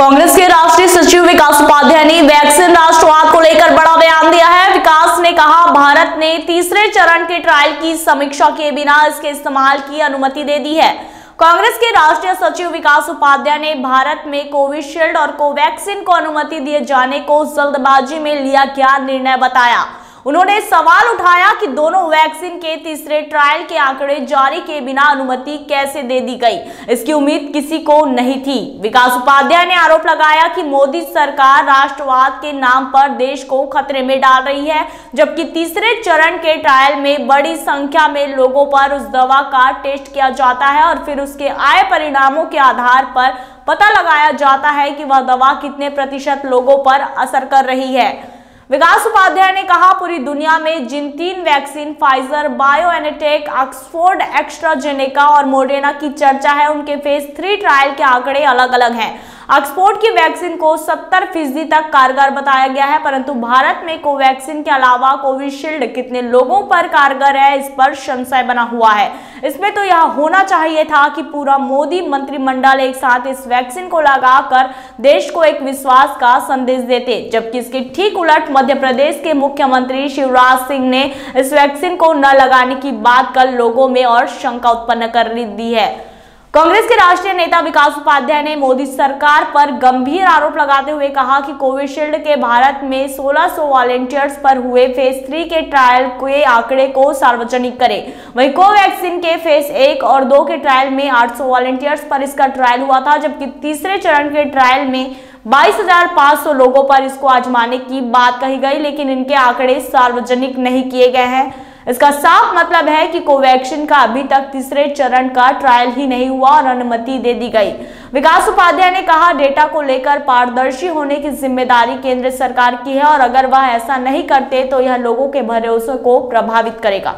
कांग्रेस के राष्ट्रीय सचिव विकास उपाध्याय ने वैक्सीन राष्ट्रवाद को लेकर बड़ा बयान दिया है। विकास ने कहा, भारत ने तीसरे चरण के ट्रायल की समीक्षा किए बिना इसके इस्तेमाल की अनुमति दे दी है। कांग्रेस के राष्ट्रीय सचिव विकास उपाध्याय ने भारत में कोविशील्ड और कोवैक्सीन को अनुमति दिए जाने को जल्दबाजी में लिया गया निर्णय बताया। उन्होंने सवाल उठाया कि दोनों वैक्सीन के तीसरे ट्रायल के आंकड़े जारी किए बिना अनुमति कैसे दे दी गई? इसकी उम्मीद किसी को नहीं थी। विकास उपाध्याय ने आरोप लगाया कि मोदी सरकार राष्ट्रवाद के नाम पर देश को खतरे में डाल रही है, जबकि तीसरे चरण के ट्रायल में बड़ी संख्या में लोगों पर उस दवा का टेस्ट किया जाता है और फिर उसके आए परिणामों के आधार पर पता लगाया जाता है कि वह दवा कितने प्रतिशत लोगों पर असर कर रही है। विकास उपाध्याय ने कहा, पूरी दुनिया में जिन तीन vaccine Pfizer BioNTech Oxford AstraZeneca और मोडेना की चर्चा है, उनके फ़ेज़ थ्री ट्रायल के आंकड़े अलग अलग हैं। ऑक्सफोर्ड की वैक्सीन को 70 फ़ीसदी तक कारगर बताया गया है, परंतु भारत में कोवैक्सीन के अलावा कोविशील्ड कितने लोगों पर कारगर है, इस पर संशय बना हुआ है। इसमें तो यह होना चाहिए था कि पूरा मोदी मंत्रिमंडल एक साथ इस वैक्सीन को लगाकर देश को एक विश्वास का संदेश देते, जबकि इसके ठीक उलट मध्य प्रदेश के मुख्यमंत्री शिवराज सिंह ने इस वैक्सीन को न लगाने की बात कर लोगों में और शंका उत्पन्न कर दी है। कांग्रेस के राष्ट्रीय नेता विकास उपाध्याय ने मोदी सरकार पर गंभीर आरोप लगाते हुए कहा कि कोविशील्ड के भारत में 1600 वॉलेंटियर्स पर हुए फ़ेज़ थ्री के ट्रायल के आंकड़े को सार्वजनिक करें। वहीं कोवैक्सीन के फ़ेज़ एक और दो के ट्रायल में 800 वॉलेंटियर्स पर इसका ट्रायल हुआ था जबकि तीसरे चरण के ट्रायल में 22,500 लोगों पर इसको आजमाने की बात कही गई लेकिन इनके आंकड़े सार्वजनिक नहीं किए गए हैं। इसका साफ़ मतलब है कि कोवैक्सीन का अभी तक तीसरे चरण का ट्रायल ही नहीं हुआ और अनुमति दे दी गई। विकास उपाध्याय ने कहा, डेटा को लेकर पारदर्शी होने की ज़िम्मेदारी केंद्र सरकार की है और अगर वह ऐसा नहीं करते तो यह लोगों के भरोसे को प्रभावित करेगा।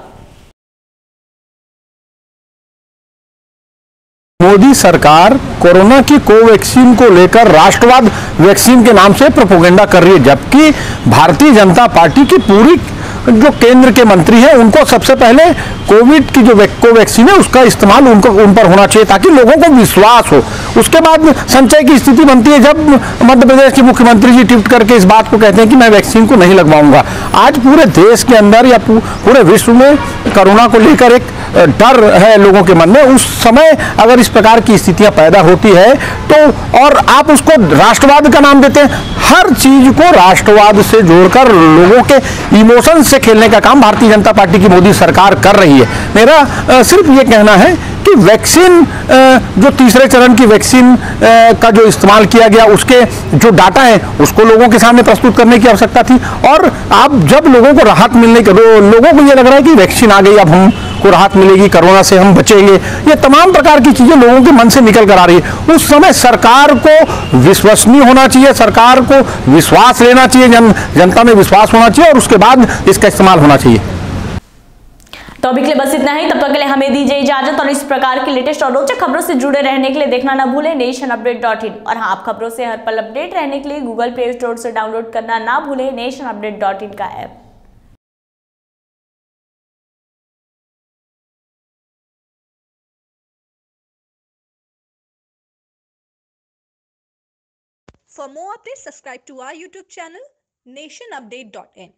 मोदी सरकार कोरोना की कोवैक्सीन को लेकर राष्ट्रवाद वैक्सीन के नाम से प्रोपोगेंडा कर रही है, जबकि भारतीय जनता पार्टी की पूरी जो केंद्र के मंत्री हैं, उनको सबसे पहले कोविड की जो कोवैक्सीन है, उसका इस्तेमाल उनको उन पर होना चाहिए, ताकि लोगों को विश्वास हो। उसके बाद संचय की स्थिति बनती है, जब मध्य प्रदेश के मुख्यमंत्री जी ट्विट करके इस बात को कहते हैं कि मैं वैक्सीन को नहीं लगवाऊँगा। आज पूरे देश के अंदर या पूरे विश्व में कोरोना को लेकर एक डर है लोगों के मन में। उस समय अगर इस प्रकार की स्थितियाँ पैदा होती है तो और आप उसको राष्ट्रवाद का नाम देते हैं। हर चीज़ को राष्ट्रवाद से जोड़कर लोगों के इमोशन से खेलने का काम भारतीय जनता पार्टी की मोदी सरकार कर रही है। मेरा सिर्फ़ ये कहना है कि वैक्सीन जो तीसरे चरण की वैक्सीन का जो इस्तेमाल किया गया, उसके जो डाटा है, उसको लोगों के सामने प्रस्तुत करने की आवश्यकता थी। और आप जब लोगों को राहत मिलने के, लोगों को ये लग रहा है कि वैक्सीन आ गई, अब हम को राहत मिलेगी, कोरोना से हम बचेंगे। ये तमाम प्रकार की चीज़ें लोगों के मन से निकल कर आ रही है। उस समय सरकार को विश्वसनीय होना चाहिए, सरकार को विश्वास लेना चाहिए, जन, जनता में विश्वास होना चाहिए और उसके बाद इसका इस्तेमाल होना चाहिए। तो अभी के लिए बस इतना ही। तब तक के लिए हमें दीजिए इजाज़त और इस प्रकार की लेटेस्ट और रोचक खबरों से जुड़े रहने के लिए देखना ना भूलें नेशन अपडेट डॉट इन और हाँ आप खबरों से हर पल अपडेट रहने के लिए गूगल प्ले स्टोर से डाउनलोड करना ना भूलें नेशन अपडेट डॉट इन का app For more updates, subscribe to our YouTube channel nationupdate.in.